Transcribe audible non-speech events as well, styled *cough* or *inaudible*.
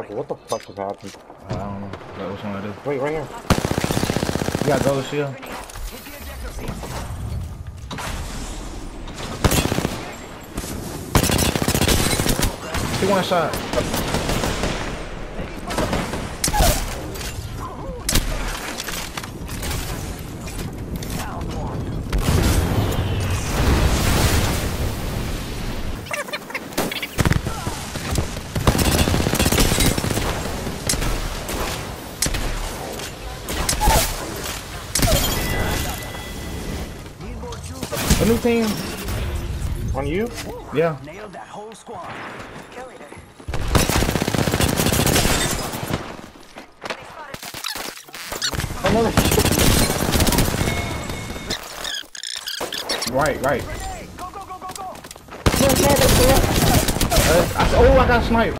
Motherfucker, what the fuck is happening? I don't know. Like, which one is? Wait, right here. You got gold shield? He one shot. A new team? On you? Yeah. Nailed that whole squad. Kill leader. Another. *laughs* Right, right. Go, go, go, go, go! Uh, I, oh, I got sniped.